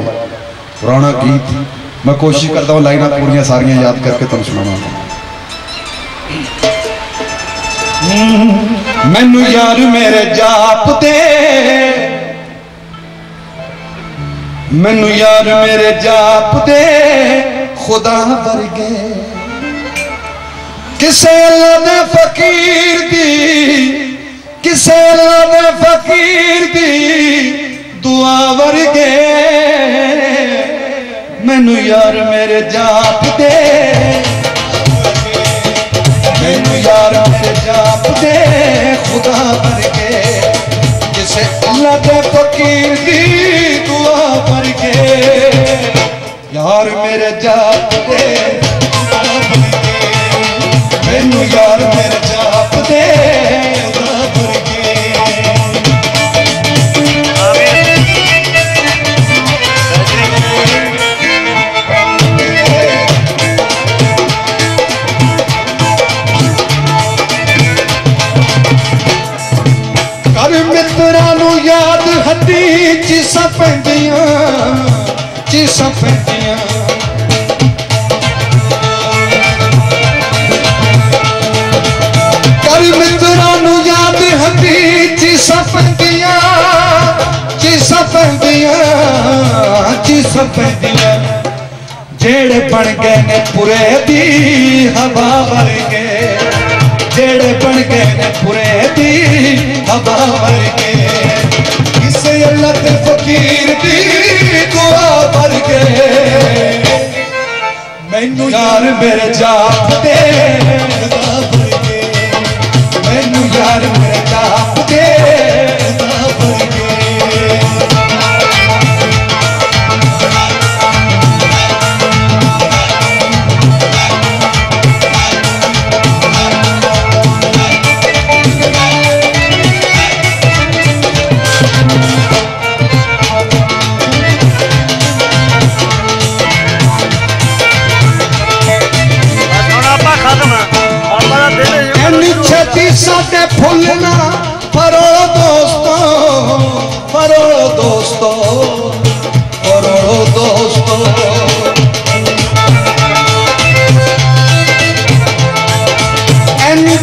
पुराना गीत। मैं कोशिश करता हूँ लाइन पूरी सारिया याद करके तुम सुना मैनू यार मेरे जापते मैनू यार मेरे जापते खुदा वर्गे। किसे अल्लाह ने फकीर दी? यार मेरे जाप दे। मैनू यार मेरे जाप दे, खुदा भर के जिसे अल्लाह के फकीर दी दुआ भर के यार मेरे जाप दे। हदी चीसां पैंदियाँ चीसां पैंदियाँ कर मित्रा याद हदी चीसां पैंदियाँ चीसां पैंदियाँ चीसां पैंदियाँ जेड़े बन गए ने पूरे दी हवा वर्गे जेड़े बन गए ने पूरे ਮੈਨੂੰ ਯਾਰ ਮੇਰੇ ਜਾਪਦੇ। ਖੁਦਾ ਮੈਨੂੰ ਯਾਰ ਮੇਰੇ ਜਾਪਦੇ। जी साढ़े फुल ना। परो दोस्तों परो दोस्तों परो दोस्तों।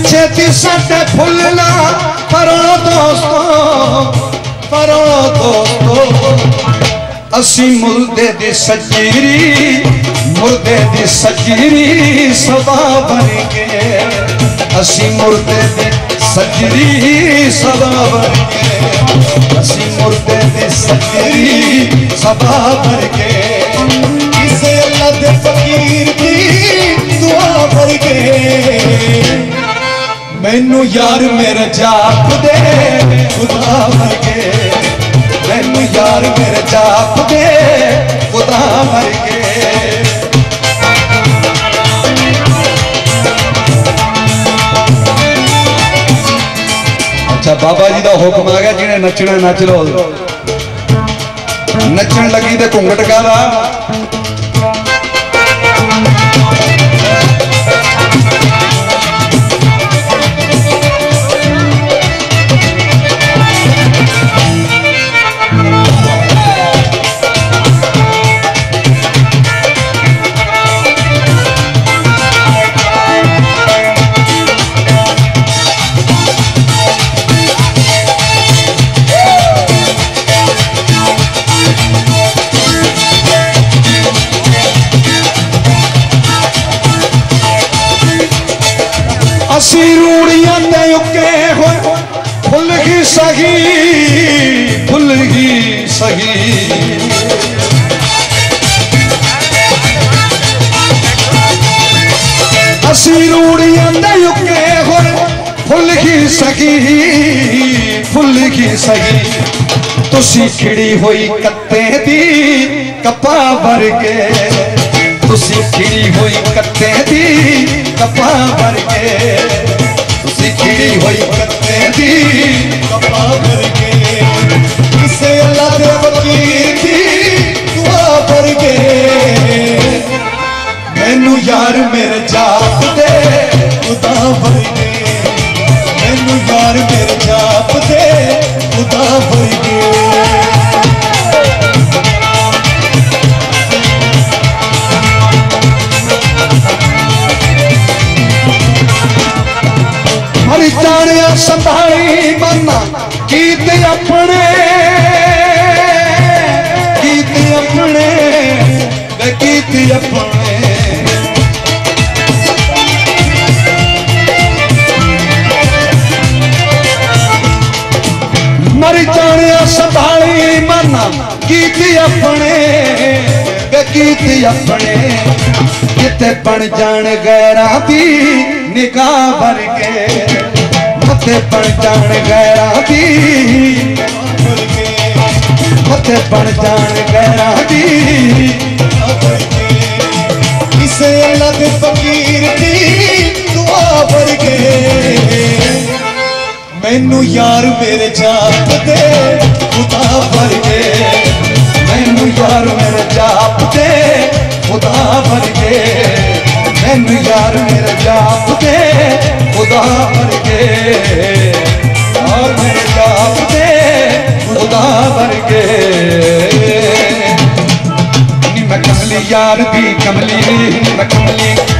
छेती सटे फुलना परो दोस्तों परो दोस्तों। असी मुर्दे दी सजीरी, मुर्दे दी सजीरी सदा बन गए। ਅਸੀਂ ਮੁਰਦੇ ਦੀ ਸਜੀਰੀ ਸਦਾ ਬਣ ਕੇ ਅਸੀਂ ਮੁਰਦੇ ਦੀ ਸਜੀਰੀ ਸਦਾ ਬਣ ਕੇ ਕਿਸੇ ਅੱਲਾ ਦੇ ਫਕੀਰ ਦੀ ਦੁਆ ਬਣ ਕੇ ਮੈਨੂੰ ਯਾਰ ਮੇਰੇ ਜਾਪਦੇ ਖੁਦਾ ਵਰਗੇ ਮੈਨੂੰ ਯਾਰ ਮੇਰੇ ਜਾਪਦੇ ਖੁਦਾ ਵਰਗੇ ਅੱਛਾ ਬਾਬਾ ਜੀ ਦਾ ਹੁਕਮ ਆ ਗਿਆ ਜਿਹਨੇ ਨੱਚਣਾ ਨੱਚ ਲੋ ਨੱਚਣ ਲੱਗੀ ਤੇ ਘੁੰਗਟ ਕਾਲਾ सही, भूल ही सही। रूड़ियाँ युके हुर फुल की सगी फुल की सगी तुसी खिड़ी हुई कत्ते दी कपा भर के तुसी खिड़ी हुई कत्ते दी कपा भर के ਜਾਪਦੇ ਉਦਾਂ ਹੋਈਏ ਮੈਨੂੰ ਯਾਰ ਮੇਰੇ ਜਾਪਦੇ ਉਦਾਂ ਹੋਈਏ ਮਰ ਜਾਣਿਆ ਸਤਾਈ ਮਰਨਾ ਕੀਤੇ ਆਪਣੇ ਮਰ ਜਾਣਿਆ ਸੰਭਾਲੀ ਮਨ ਗੀਤ ਆਪਣੇ ਵੇ ਗੀਤ ਆਪਣੇ ਕਿਤੇ ਬਣ ਜਾਣ ਗੈਰਾਂ ਦੀ ਨਿਗਾਹ ਵਰਗੇ ਮੱਥੇ ਬਣ ਜਾਣ ਗੈਰਾਂ ਦੀ ਮੱਥੇ ਬਣ ਜਾਣ ਗੈਰਾਂ ਦੀ ਕਿਸੇ ਅਲੱਗ ਫਕੀਰ ਦੀ ਮੈਨੂੰ ਯਾਰ ਮੇਰੇ ਜਾਪ ਦੇ ਖੁਦਾ ਵਰਗੇ ਮੈਨੂੰ ਯਾਰ ਮੇਰੇ ਜਾਪ ਦੇ ਖੁਦਾ ਵਰਗੇ ਮੈਨੂੰ ਯਾਰ ਮੇਰੇ ਜਾਪ ਦੇ ਖੁਦਾ ਵਰਗੇ ਯਾਰ ਮੇਰੇ ਜਾਪ ਦੇ ਖੁਦਾ ਵਰਗੇ ਨੀ ਮੈਂ ਕਮਲੀ ਯਾਰ ਦੀ ਕਮਲੀ ਨੀ ਮੈਂ ਕਮਲੀ